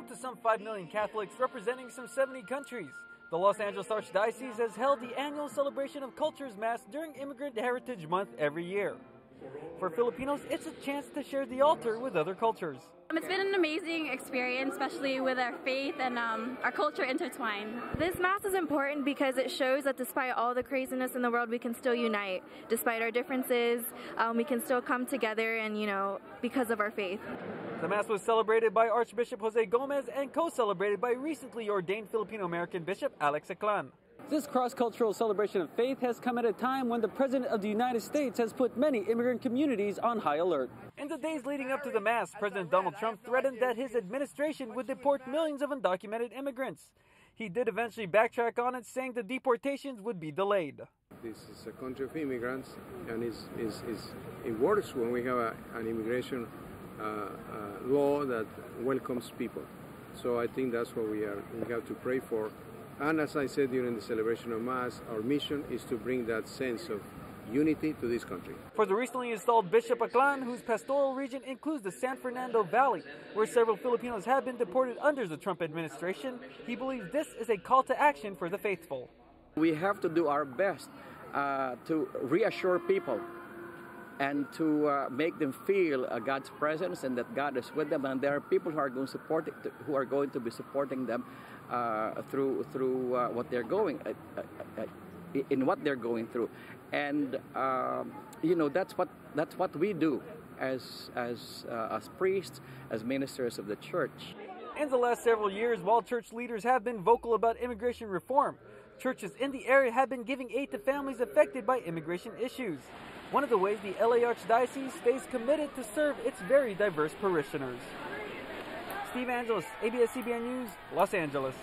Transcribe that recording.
home to some 5 million Catholics representing some 70 countries. The Los Angeles Archdiocese has held the annual celebration of cultures mass during Immigrant Heritage Month every year. For Filipinos, it's a chance to share the altar with other cultures. Um, it's been an amazing experience, especially with our faith and um, our culture intertwined. This Mass is important because it shows that despite all the craziness in the world, we can still unite. Despite our differences, um, we can still come together and, you know, because of our faith. The Mass was celebrated by Archbishop Jose Gomez and co celebrated by recently ordained Filipino American Bishop Alex Aclan. This cross cultural celebration of faith has come at a time when the President of the United States has put many immigrant communities on high alert. In the days leading up to the Mass, President Donald Trump threatened that his administration would deport millions of undocumented immigrants. He did eventually backtrack on it, saying the deportations would be delayed. This is a country of immigrants, and it's, it's, it's, it works when we have a, an immigration law that welcomes people. So I think that's what we are. We have to pray for and as I said during the celebration of Mass, our mission is to bring that sense of unity to this country. For the recently installed Bishop Aclan, whose pastoral region includes the San Fernando Valley, where several Filipinos have been deported under the Trump administration, he believes this is a call to action for the faithful. We have to do our best uh, to reassure people and to uh, make them feel uh, God's presence and that God is with them. And there are people who are going to support who are going to be supporting them uh, through through uh, what they're going uh, uh, in what they're going through, and um, you know that's what that's what we do as as as priests, as ministers of the church. In the last several years, while church leaders have been vocal about immigration reform, churches in the area have been giving aid to families affected by immigration issues. One of the ways the LA Archdiocese stays committed to serve its very diverse parishioners. Steve Angeles, ABS-CBN News, Los Angeles.